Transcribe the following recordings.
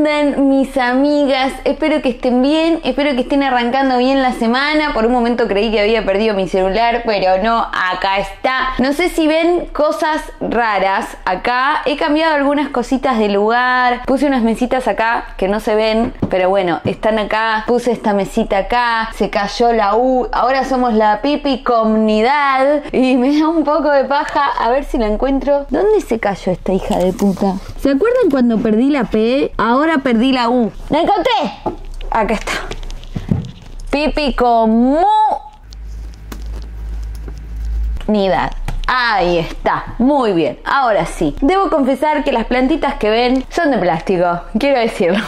andan mis amigas? Espero que estén bien, espero que estén arrancando bien la semana. Por un momento creí que había perdido mi celular, pero no, acá está. No sé si ven cosas raras acá. He cambiado algunas cositas de lugar. Puse unas mesitas acá que no se ven, pero bueno, están acá. Puse esta mesita acá. Se cayó la U. Ahora somos la Pipi Comunidad. Y me da un poco de paja. A ver si la encuentro. ¿Dónde se cayó esta hija de puta? ¿Se acuerdan cuando perdí la P? Ahora perdí la U. ¡La encontré! Acá está. Pipi Comunidad. Ahí está, muy bien. Ahora sí, debo confesar que las plantitas que ven son de plástico, quiero decirlo.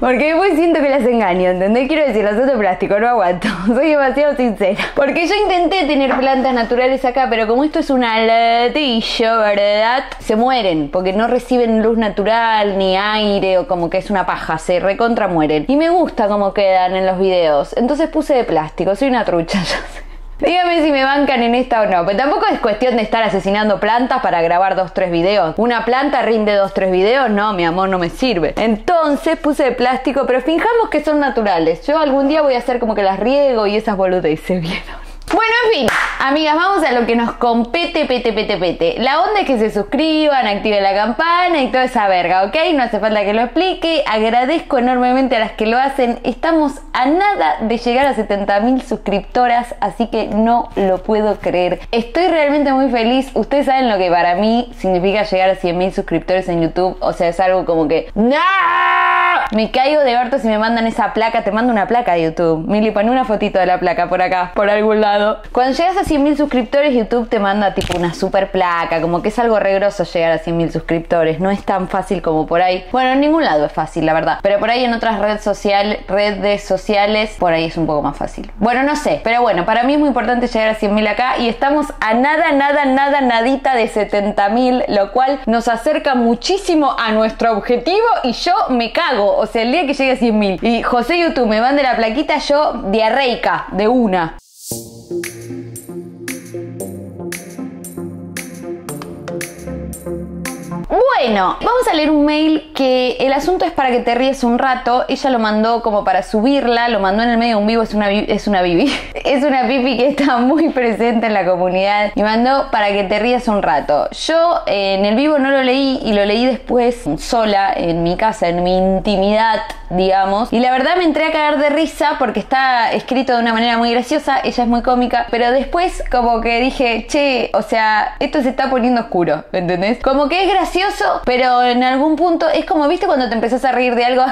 Porque después siento que las engaño, ¿entendés? Quiero decir, las de plástico, no aguanto. Soy demasiado sincera. Porque yo intenté tener plantas naturales acá, pero como esto es un latillo, ¿verdad? Se mueren, porque no reciben luz natural, ni aire, o como que es una paja, se recontra mueren. Y me gusta cómo quedan en los videos. Entonces puse de plástico, soy una trucha, ya sé. Dígame si me bancan en esta o no. Pero tampoco es cuestión de estar asesinando plantas para grabar dos, tres videos. Una planta rinde dos, tres videos. No, mi amor, no me sirve. Entonces puse de plástico, pero fijamos que son naturales. Yo algún día voy a hacer como que las riego y esas boludeces, ¿vieron? Bueno, en fin, amigas, vamos a lo que nos compete, pete, pete, pete. La onda es que se suscriban, activen la campana y toda esa verga, ¿ok? No hace falta que lo explique. Agradezco enormemente a las que lo hacen. Estamos a nada de llegar a 70.000 suscriptoras, así que no lo puedo creer. Estoy realmente muy feliz. Ustedes saben lo que para mí significa llegar a 100.000 suscriptores en YouTube. O sea, es algo como que... ¡No! Me caigo de harto si me mandan esa placa. Te mando una placa de YouTube. Mili, pon una fotito de la placa por acá, por algún lado. Cuando llegas a 100.000 suscriptores, YouTube te manda tipo una super placa. Como que es algo regroso llegar a 100.000 suscriptores. No es tan fácil como por ahí. Bueno, en ningún lado es fácil, la verdad. Pero por ahí en otras redes, social, redes sociales, por ahí es un poco más fácil. Bueno, no sé. Pero bueno, para mí es muy importante llegar a 100.000 acá. Y estamos a nada, nada, nada, nadita de 70.000. Lo cual nos acerca muchísimo a nuestro objetivo. Y yo me cago. O sea, el día que llegue a 100.000 y José YouTube me mande la plaquita, yo diarreica de una. Música Bueno, vamos a leer un mail que el asunto es para que te ríes un rato. Ella lo mandó como para subirla, lo mandó en el medio de un vivo, es una, es una bibi. Es una pipi que está muy presente en la comunidad y mandó para que te rías un rato. Yo eh, en el vivo no lo leí y lo leí después sola en mi casa, en mi intimidad, digamos. Y la verdad me entré a caer de risa porque está escrito de una manera muy graciosa, ella es muy cómica, pero después como que dije, che, o sea, esto se está poniendo oscuro, ¿entendés? Como que es gracioso pero en algún punto es como, ¿viste cuando te empezás a reír de algo?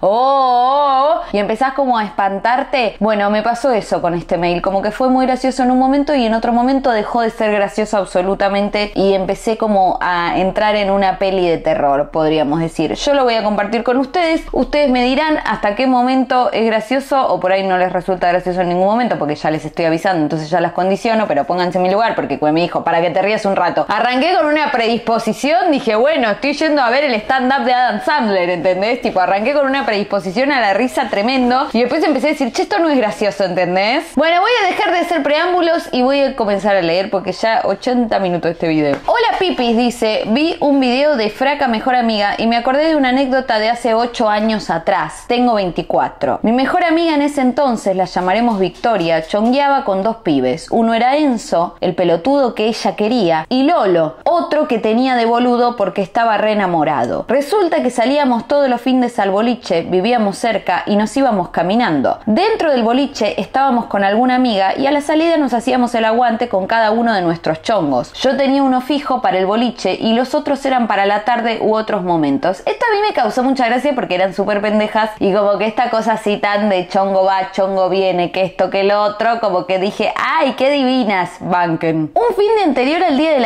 oh, y empezás como a espantarte. Bueno, me pasó eso con este mail, como que fue muy gracioso en un momento y en otro momento dejó de ser gracioso absolutamente y empecé como a entrar en una peli de terror, podríamos decir. Yo lo voy a compartir con ustedes, ustedes me dirán hasta qué momento es gracioso o por ahí no les resulta gracioso en ningún momento porque ya les estoy avisando, entonces ya las condiciono, pero pónganse en mi lugar porque me dijo, para que te rías un rato. Arranqué con una predisposición, dije, bueno, estoy yendo a ver el stand-up de Adam Sandler, ¿entendés? Tipo, arranqué con una predisposición a la risa tremendo y después empecé a decir, che, esto no es gracioso, ¿entendés? Bueno, voy a dejar de hacer preámbulos y voy a comenzar a leer porque ya 80 minutos de este video. Hola Pipis, dice, vi un video de Fraca Mejor Amiga y me acordé de una anécdota de hace 8 años atrás. Tengo 24. Mi mejor amiga en ese entonces, la llamaremos Victoria, chongueaba con dos pibes. Uno era Enzo, el pelotudo que ella quería, y Lolo, otro que tenía de boludo porque estaba re enamorado. Resulta que salíamos todos los fines al boliche, vivíamos cerca y nos íbamos caminando. Dentro del boliche estábamos con alguna amiga y a la salida nos hacíamos el aguante con cada uno de nuestros chongos. Yo tenía uno fijo para el boliche y los otros eran para la tarde u otros momentos. Esto a mí me causó mucha gracia porque eran súper pendejas y como que esta cosa así tan de chongo va, chongo viene, que esto, que lo otro, como que dije, ¡ay, qué divinas! Banken. Un fin de anterior al día del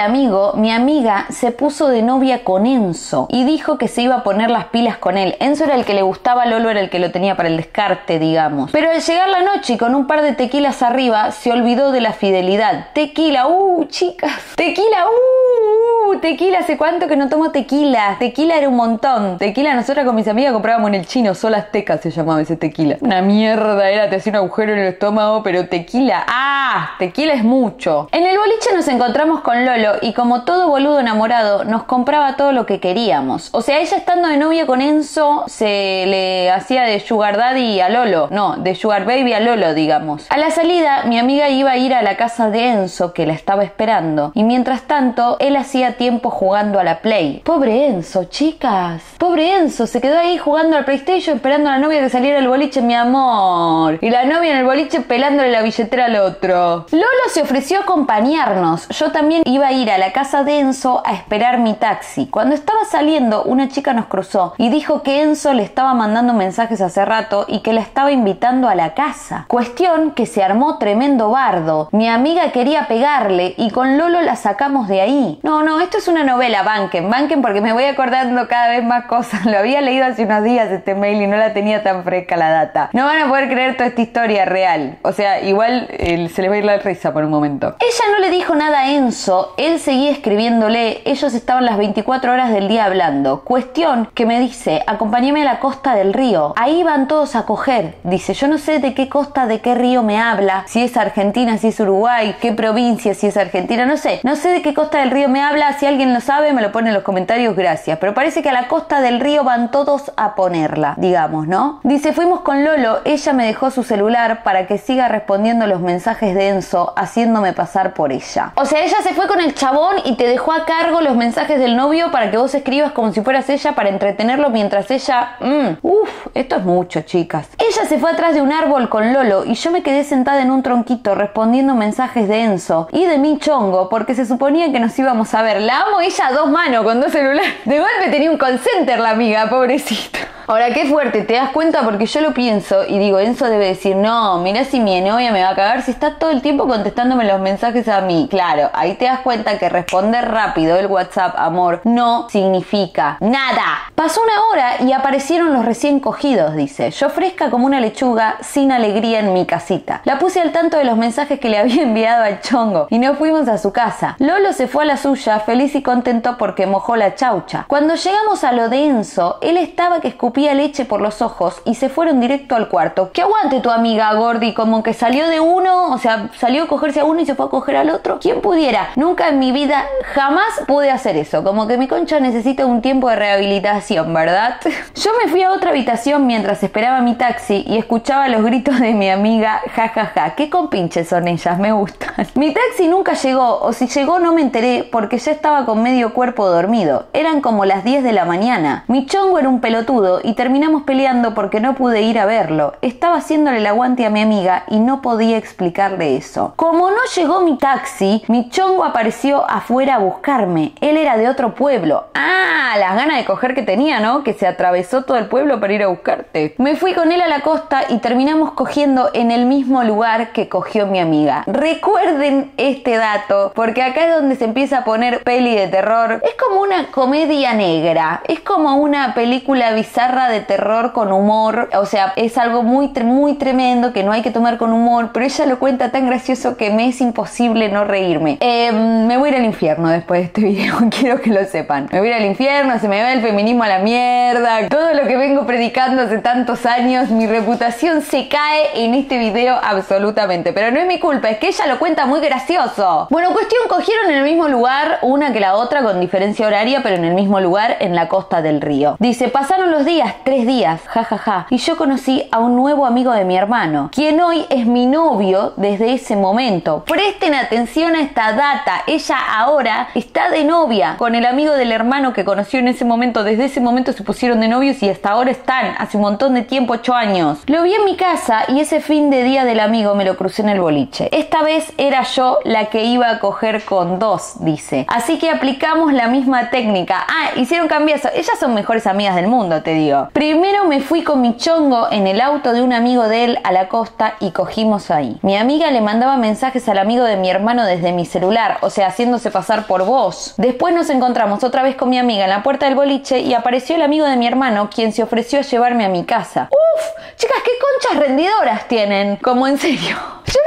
mi amiga se puso de novia con Enzo y dijo que se iba a poner las pilas con él. Enzo era el que le gustaba, Lolo era el que lo tenía para el descarte, digamos. Pero al llegar la noche y con un par de tequilas arriba, se olvidó de la fidelidad. Tequila, uh, chicas. Tequila, uh. Uh, tequila, ¿hace cuánto que no tomo tequila? Tequila era un montón. Tequila, nosotras con mis amigas comprábamos en el chino, Sol Azteca se llamaba ese tequila. Una mierda era, te hacía un agujero en el estómago, pero tequila, ¡ah! Tequila es mucho. En el boliche nos encontramos con Lolo y como todo boludo enamorado, nos compraba todo lo que queríamos. O sea, ella estando de novia con Enzo, se le hacía de Sugar Daddy a Lolo. No, de Sugar Baby a Lolo, digamos. A la salida, mi amiga iba a ir a la casa de Enzo, que la estaba esperando. Y mientras tanto, él hacía tiempo jugando a la Play. Pobre Enzo, chicas. Pobre Enzo, se quedó ahí jugando al PlayStation esperando a la novia que saliera del boliche, mi amor. Y la novia en el boliche pelándole la billetera al otro. Lolo se ofreció a acompañarnos. Yo también iba a ir a la casa de Enzo a esperar mi taxi. Cuando estaba saliendo, una chica nos cruzó y dijo que Enzo le estaba mandando mensajes hace rato y que la estaba invitando a la casa. Cuestión que se armó tremendo bardo. Mi amiga quería pegarle y con Lolo la sacamos de ahí. No, no, esto es una novela, banquen, banquen porque me voy acordando cada vez más cosas. Lo había leído hace unos días este mail y no la tenía tan fresca la data. No van a poder creer toda esta historia real. O sea, igual eh, se les va a ir la risa por un momento. Ella no le dijo nada a Enzo, él seguía escribiéndole, ellos estaban las 24 horas del día hablando. Cuestión que me dice, acompáñeme a la costa del río. Ahí van todos a coger. Dice, yo no sé de qué costa, de qué río me habla, si es Argentina, si es Uruguay, qué provincia, si es Argentina, no sé. No sé de qué costa del río me habla, si alguien lo sabe me lo pone en los comentarios, gracias. Pero parece que a la costa del río van todos a ponerla, digamos, ¿no? Dice, fuimos con Lolo, ella me dejó su celular para que siga respondiendo los mensajes de Enzo, haciéndome pasar por ella. O sea, ella se fue con el chabón y te dejó a cargo los mensajes del novio para que vos escribas como si fueras ella para entretenerlo mientras ella... Mmm, uff, esto es mucho, chicas. Ella se fue atrás de un árbol con Lolo y yo me quedé sentada en un tronquito respondiendo mensajes de Enzo y de mi chongo porque se suponía que nos íbamos a ver. La amo ella a dos manos con dos celulares. De golpe tenía un call center la amiga, pobrecita. Ahora, qué fuerte, te das cuenta porque yo lo pienso y digo, Enzo debe decir, no, mira si mi novia me va a cagar si está todo el tiempo contestándome los mensajes a mí. Claro, ahí te das cuenta que responder rápido el WhatsApp, amor, no significa nada. Pasó una hora y aparecieron los recién cogidos, dice. Yo fresca como una lechuga, sin alegría en mi casita. La puse al tanto de los mensajes que le había enviado al chongo y nos fuimos a su casa. Lolo se fue a la suya, feliz y contento porque mojó la chaucha. Cuando llegamos a lo de Enzo, él estaba que escupía leche por los ojos y se fueron directo al cuarto. Que aguante tu amiga Gordy, como que salió de uno, o sea, salió a cogerse a uno y se fue a coger al otro. ¿Quién pudiera? Nunca en mi vida jamás pude hacer eso. Como que mi concha necesita un tiempo de rehabilitación, ¿verdad? Yo me fui a otra habitación mientras esperaba mi taxi y escuchaba los gritos de mi amiga, jajaja. Ja, ja. ¿Qué compinches son ellas? Me gustan. Mi taxi nunca llegó, o si llegó no me enteré porque ya estaba con medio cuerpo dormido. Eran como las 10 de la mañana. Mi chongo era un pelotudo y terminamos peleando porque no pude ir a verlo. Estaba haciéndole el aguante a mi amiga y no podía explicarle eso. Como no llegó mi taxi, mi chongo apareció afuera a buscarme. Él era de otro pueblo. Ah, las ganas de coger que tenía, ¿no? Que se atravesó todo el pueblo para ir a buscarte. Me fui con él a la costa y terminamos cogiendo en el mismo lugar que cogió mi amiga. Recuerden este dato, porque acá es donde se empieza a poner peli de terror. Es como una comedia negra, es como una película bizarra de terror con humor. O sea, es algo muy, muy tremendo que no hay que tomar con humor, pero ella lo cuenta tan gracioso que me es imposible no reírme. Em, me voy a ir al infierno después de este video, quiero que lo sepan. Me voy a ir al infierno, se me va el feminismo a la mierda. Todo lo que vengo predicando hace tantos años, mi reputación se cae en este video absolutamente. Pero no es mi culpa, es que ella lo cuenta muy gracioso. Bueno, cuestión, cogieron en el mismo lugar, una que la otra con diferencia horaria, pero en el mismo lugar, en la costa del río. Dice, pasaron los días tres días, jajaja. Ja, ja. Y yo conocí a un nuevo amigo de mi hermano, quien hoy es mi novio desde ese momento. Presten atención a esta data. Ella ahora está de novia con el amigo del hermano que conoció en ese momento. Desde ese momento se pusieron de novios y hasta ahora están, hace un montón de tiempo, ocho años. Lo vi en mi casa y ese fin de día del amigo me lo crucé en el boliche. Esta vez era yo la que iba a coger con dos, dice. Así que aplicamos la misma técnica. Ah, hicieron cambios. Ellas son mejores amigas del mundo, te digo. Primero me fui con mi chongo en el auto de un amigo de él a la costa y cogimos ahí. Mi amiga le mandaba mensajes al amigo de mi hermano desde mi celular, o sea, haciéndose pasar por vos. Después nos encontramos otra vez con mi amiga en la puerta del boliche y apareció el amigo de mi hermano quien se ofreció a llevarme a mi casa. Uf, chicas, qué conchas rendidoras tienen, como en serio.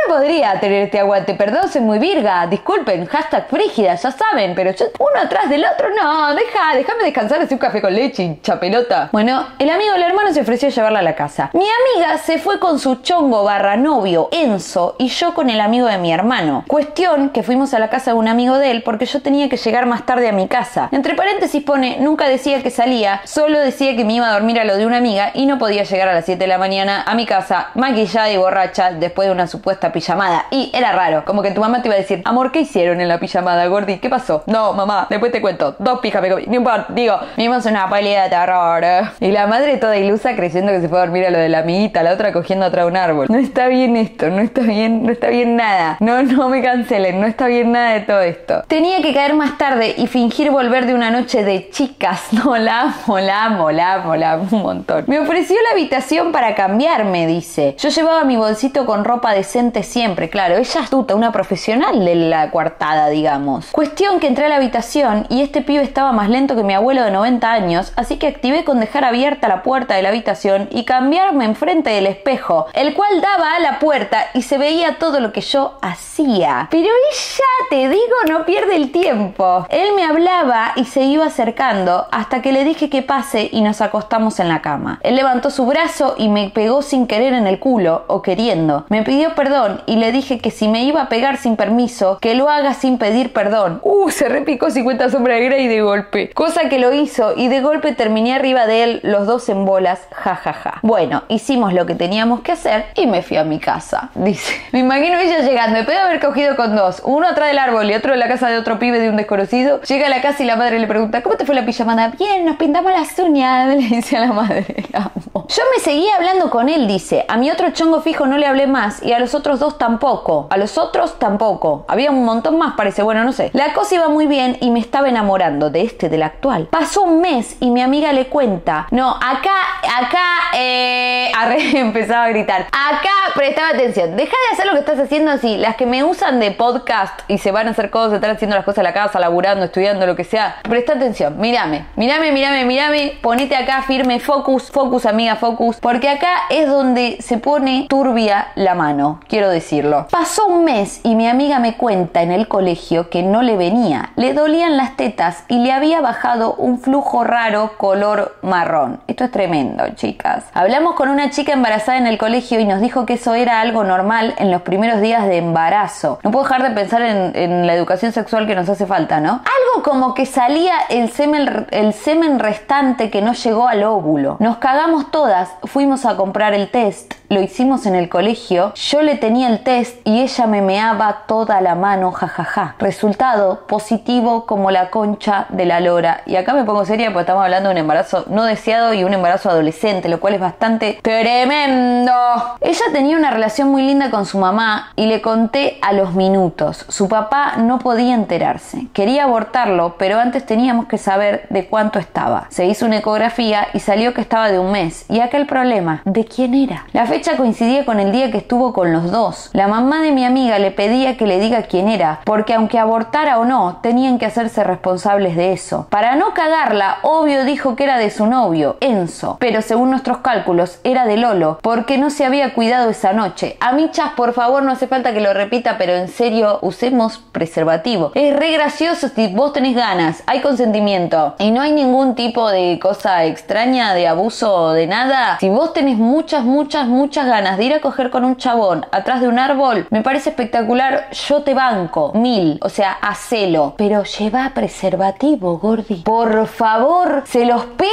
Podría tener este aguante, perdón, soy muy virga, disculpen, hashtag frígida, ya saben, pero uno atrás del otro, no, deja, déjame descansar, hacer un café con leche, chapelota. Bueno, el amigo del hermano se ofreció a llevarla a la casa. Mi amiga se fue con su chongo barra novio, Enzo, y yo con el amigo de mi hermano. Cuestión que fuimos a la casa de un amigo de él porque yo tenía que llegar más tarde a mi casa. Entre paréntesis pone, nunca decía que salía, solo decía que me iba a dormir a lo de una amiga y no podía llegar a las 7 de la mañana a mi casa maquillada y borracha después de una supuesta pijamada. Y era raro, como que tu mamá te iba a decir, amor, ¿qué hicieron en la pijamada, Gordi? ¿Qué pasó? No, mamá, después te cuento. Dos pijas me comí. No importa, digo, vimos una peli de terror. ¿eh? Y la madre toda ilusa creyendo que se fue a dormir a lo de la amiguita, la otra cogiendo atrás un árbol. No está bien esto, no está bien, no está bien nada. No, no me cancelen, no está bien nada de todo esto. Tenía que caer más tarde y fingir volver de una noche de chicas. No, la amo, la amo, la amo, la amo un montón. Me ofreció la habitación para cambiarme, dice. Yo llevaba mi bolsito con ropa decente siempre, claro. Ella es tuta, una profesional de la coartada, digamos. Cuestión que entré a la habitación y este pibe estaba más lento que mi abuelo de 90 años, así que activé con dejar abierta la puerta de la habitación y cambiarme enfrente del espejo, el cual daba a la puerta y se veía todo lo que yo hacía. Pero ella, te digo, no pierde el tiempo. Él me hablaba y se iba acercando hasta que le dije que pase y nos acostamos en la cama. Él levantó su brazo y me pegó sin querer en el culo o queriendo. Me pidió perdón y le dije que si me iba a pegar sin permiso, que lo haga sin pedir perdón. Uh, se repicó 50 sombras de Grey de golpe. Cosa que lo hizo y de golpe terminé arriba de él, los dos en bolas, jajaja. Ja, ja. Bueno, hicimos lo que teníamos que hacer y me fui a mi casa. Dice, me imagino ella llegando, después de haber cogido con dos, uno atrás del árbol y otro en la casa de otro pibe de un desconocido, llega a la casa y la madre le pregunta, ¿cómo te fue la pijamada? Bien, nos pintamos las uñas, le dice a la madre, amo. Yo me seguía hablando con él, dice, a mi otro chongo fijo no le hablé más y a los otros dos tampoco, a los otros tampoco. Había un montón más, parece, bueno, no sé. La cosa iba muy bien y me estaba enamorando de este, del actual. Pasó un mes y mi amiga le cuenta, no, acá, acá, eh, arre, empezaba a gritar, acá prestaba atención, deja de hacer lo que estás haciendo así, las que me usan de podcast y se van a hacer cosas, están haciendo las cosas en la casa, laburando, estudiando, lo que sea, presta atención, mírame, mírame, mírame, mírame, ponete acá firme, focus, focus amiga, focus, porque acá es donde se pone turbia la mano, quiero decirlo. Pasó un mes y mi amiga me cuenta en el colegio que no le venía, le dolían las tetas y le había bajado un flujo raro color marrón. Esto es tremendo, chicas. Hablamos con una chica embarazada en el colegio y nos dijo que eso era algo normal en los primeros días de embarazo. No puedo dejar de pensar en, en la educación sexual que nos hace falta, ¿no? Algo como que salía el semen, el semen restante que no llegó al óvulo. Nos cagamos todas, fuimos a comprar el test, lo hicimos en el colegio, yo le tenía el test y ella me meaba toda la mano, jajaja. Resultado positivo como la concha de la lora. Y acá me pongo seria porque estamos hablando de un embarazo no deseado y un embarazo adolescente, lo cual es bastante tremendo. Ella tenía una relación muy linda con su mamá y le conté a los minutos. Su papá no podía enterarse. Quería abortarlo, pero antes teníamos que saber de cuánto estaba. Se hizo una ecografía y salió que estaba de un mes. Y aquel problema, ¿de quién era? La fecha coincidía con el día que estuvo con los dos. La mamá de mi amiga le pedía que le diga quién era, porque aunque abortara o no, tenían que hacerse responsables de eso. Para no cagarla, obvio dijo que era de su novio, Enzo, pero según nuestros cálculos era de Lolo, porque no se había cuidado esa noche. A Michas, por favor, no hace falta que lo repita, pero en serio, usemos preservativo. Es re gracioso si vos tenés ganas, hay consentimiento y no hay ningún tipo de cosa extraña, de abuso, de nada. Si vos tenés muchas, muchas, muchas ganas de ir a coger con un chabón atrás de un árbol, me parece espectacular, yo te banco, mil, o sea, hacelo, pero lleva preservativo, Gordi. Por favor, se los pido.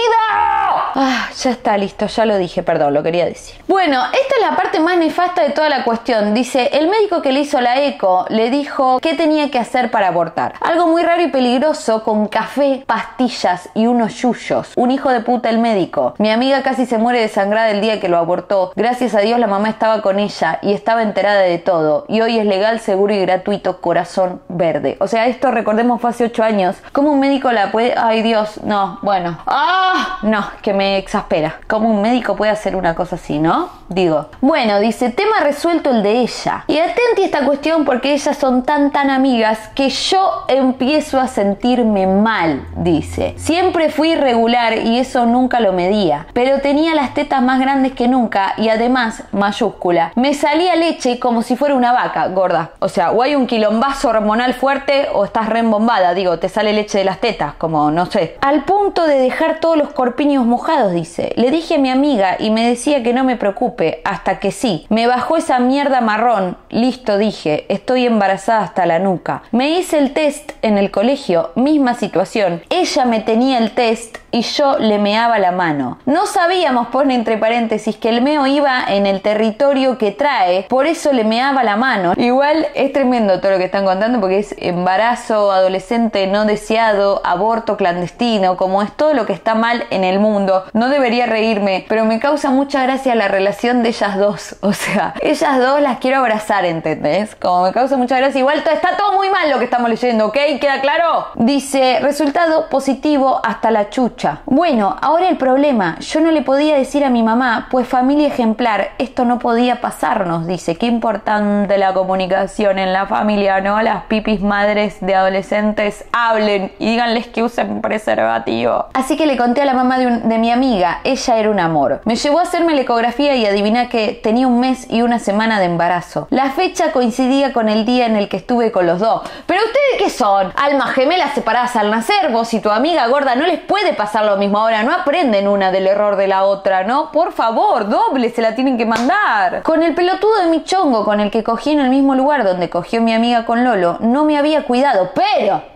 Ah, ya está listo, ya lo dije, perdón, lo quería decir. Bueno, esta es la parte más nefasta de toda la cuestión. Dice, el médico que le hizo la eco le dijo qué tenía que hacer para abortar. Algo muy raro y peligroso con café, pastillas y unos yuyos. Un hijo de puta el médico. Mi amiga casi se muere desangrada el día que lo abortó. Gracias a Dios la mamá estaba con ella y estaba enterada de todo. Y hoy es legal, seguro y gratuito, corazón verde. O sea, esto recordemos fue hace 8 años. ¿Cómo un médico la puede... Ay Dios, no, bueno. ¡Ah! No, que me exaspera. ¿Cómo un médico puede hacer una cosa así, no? digo. Bueno, dice, tema resuelto el de ella. Y atenti a esta cuestión porque ellas son tan tan amigas que yo empiezo a sentirme mal, dice. Siempre fui regular y eso nunca lo medía, pero tenía las tetas más grandes que nunca y además mayúscula. Me salía leche como si fuera una vaca, gorda. O sea, o hay un quilombazo hormonal fuerte o estás reembombada, digo, te sale leche de las tetas, como no sé. Al punto de dejar todos los corpiños mojados, dice. Le dije a mi amiga y me decía que no me preocupe, hasta que sí. Me bajó esa mierda marrón. Listo, dije, estoy embarazada hasta la nuca. Me hice el test en el colegio, misma situación. Ella me tenía el test y yo le meaba la mano. No sabíamos, pone entre paréntesis, que el meo iba en el territorio que trae, por eso le meaba la mano. Igual es tremendo todo lo que están contando porque es embarazo adolescente no deseado, aborto clandestino, como es todo lo que está mal en el mundo. No debería reírme, pero me causa mucha gracia la relación de ellas dos. O sea, ellas dos las quiero abrazar, ¿entendés? Como me causa mucha gracia. Igual está todo muy mal lo que estamos leyendo, ¿ok? ¿Queda claro? Dice, resultado positivo hasta la chucha. Bueno, ahora el problema, yo no le podía decir a mi mamá, pues familia ejemplar, esto no podía pasarnos, dice, qué importante la comunicación en la familia, ¿no? Las pipis madres de adolescentes hablen y díganles que usen preservativo. Así que le conté a la mamá de, mi amiga, ella era un amor. Me llevó a hacerme la ecografía y adivina que tenía un mes y una semana de embarazo. La fecha coincidía con el día en el que estuve con los dos. Pero ustedes qué son? Almas gemelas separadas al nacer, vos y tu amiga gorda no les puede pasar lo mismo. Ahora, no aprenden una del error de la otra, ¿no? Por favor, doble se la tienen que mandar. Con el pelotudo de mi chongo, con el que cogí en el mismo lugar donde cogió mi amiga con Lolo, no me había cuidado, pero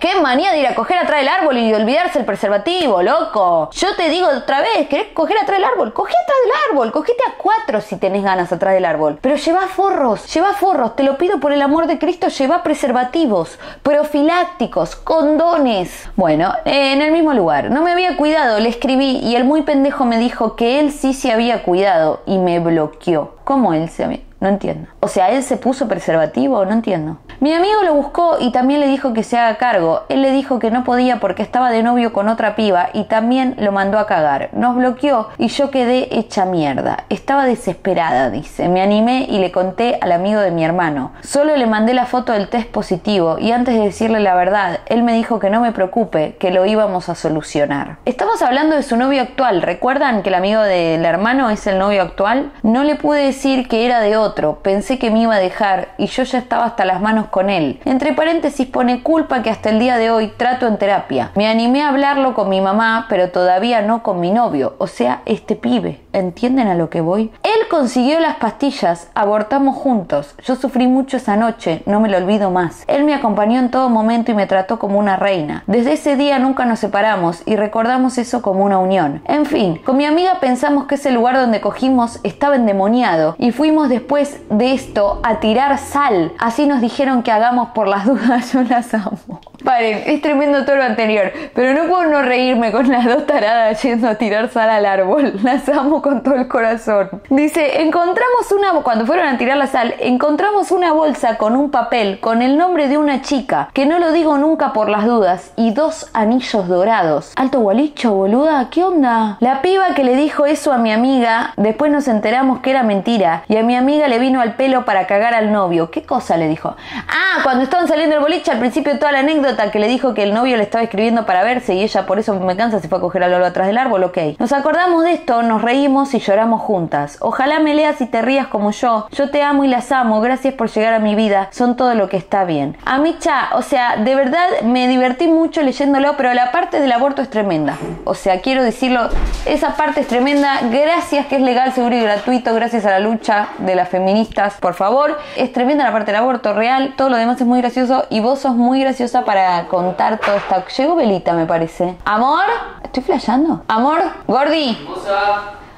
Qué manía de ir a coger atrás del árbol y olvidarse el preservativo, loco. Yo te digo otra vez, ¿querés coger atrás del árbol? Coge atrás del árbol, cogete a cuatro si tenés ganas atrás del árbol. Pero lleva forros, lleva forros, te lo pido por el amor de Cristo, lleva preservativos, profilácticos, condones. Bueno, en el mismo lugar. No me había cuidado, le escribí y el muy pendejo me dijo que él sí se había cuidado y me bloqueó. ¿Cómo él se había? No entiendo. O sea, él se puso preservativo, no entiendo. Mi amigo lo buscó y también le dijo que se haga cargo. Él le dijo que no podía porque estaba de novio con otra piba y también lo mandó a cagar. Nos bloqueó y yo quedé hecha mierda. Estaba desesperada, dice. Me animé y le conté al amigo de mi hermano. Solo le mandé la foto del test positivo y antes de decirle la verdad, él me dijo que no me preocupe, que lo íbamos a solucionar. Estamos hablando de su novio actual. ¿Recuerdan que el amigo del hermano es el novio actual? No le pude decir que era de otro. Pensé que me iba a dejar y yo ya estaba hasta las manos con él. Entre paréntesis pone culpa que hasta el día de hoy trato en terapia. Me animé a hablarlo con mi mamá, pero todavía no con mi novio, o sea, este pibe. ¿Entienden a lo que voy? Consiguió las pastillas, abortamos juntos. Yo sufrí mucho esa noche, no me lo olvido más. Él me acompañó en todo momento y me trató como una reina. Desde ese día nunca nos separamos y recordamos eso como una unión. En fin, con mi amiga pensamos que ese lugar donde cogimos estaba endemoniado y fuimos después de esto a tirar sal. Así nos dijeron que hagamos por las dudas, yo las amo. Paren, es tremendo todo lo anterior, pero no puedo no reírme con las dos taradas yendo a tirar sal al árbol. Las amo con todo el corazón. Dice, encontramos una, cuando fueron a tirar la sal, encontramos una bolsa con un papel con el nombre de una chica, que no lo digo nunca por las dudas, y dos anillos dorados. Alto gualicho, boluda, ¿qué onda? La piba que le dijo eso a mi amiga, después nos enteramos que era mentira, y a mi amiga le vino al pelo para cagar al novio. ¿Qué cosa le dijo? Ah, cuando estaban saliendo el boliche, al principio toda la anécdota que le dijo que el novio le estaba escribiendo para verse y ella por eso me cansa se fue a coger a Lolo atrás del árbol, ok. Nos acordamos de esto, nos reímos y lloramos juntas. Ojalá me leas y te rías como yo. Yo te amo y las amo. Gracias por llegar a mi vida. Son todo lo que está bien. A mí, cha, o sea, de verdad me divertí mucho leyéndolo, pero la parte del aborto es tremenda. O sea, quiero decirlo, esa parte es tremenda. Gracias que es legal, seguro y gratuito. Gracias a la lucha de las feministas, por favor. Es tremenda la parte del aborto real. Todo lo demás es muy gracioso y vos sos muy graciosa para contar todo esto. Llegó Belita, me parece. Amor, estoy flasheando. Amor, Gordi.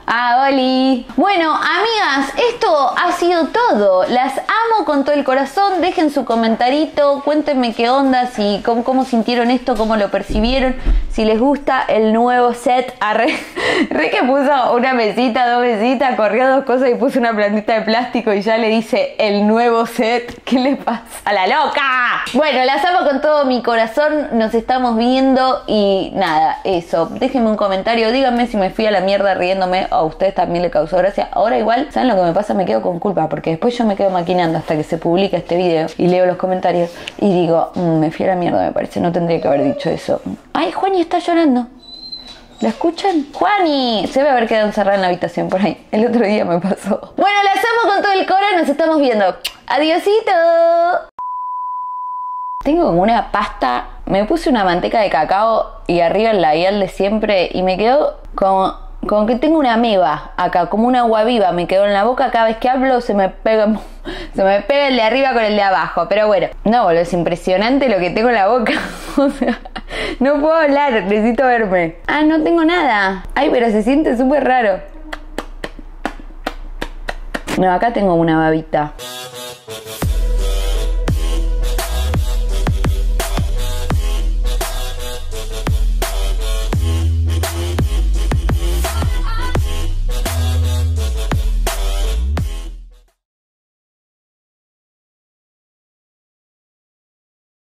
Ah, Oli. Bueno, amigas, esto ha sido todo. Las amo con todo el corazón. Dejen su comentarito, cuéntenme qué onda, si cómo, sintieron esto, cómo lo percibieron, si les gusta el nuevo set. Arre, re que puso una mesita, dos mesitas, corrió dos cosas y puso una plantita de plástico y ya le dice el nuevo set. ¿Qué le pasa a la loca? Bueno, las amo con todo mi corazón. Nos estamos viendo y nada, eso. Déjenme un comentario, díganme si me fui a la mierda riéndome a ustedes también le causó gracia. Ahora igual, ¿saben lo que me pasa? Me quedo con culpa porque después yo me quedo maquinando hasta que se publica este video y leo los comentarios y digo, "Mm, me fui a la mierda, me parece, no tendría que haber dicho eso. Ay, Juani está llorando. ¿La escuchan? Juani, se debe haber quedado encerrada en la habitación por ahí. El otro día me pasó. Bueno, las amo con todo el corazón, nos estamos viendo. Adiosito. Tengo como una pasta, me puse una manteca de cacao y arriba el labial de siempre y me quedó como, como que tengo una meba acá, como una agua viva, me quedó en la boca cada vez que hablo se me pega, se me pega el de arriba con el de abajo, pero bueno, no, boludo, es impresionante lo que tengo en la boca, o sea, no puedo hablar, necesito verme. Ah, no tengo nada, ay, pero se siente súper raro. No, acá tengo una babita.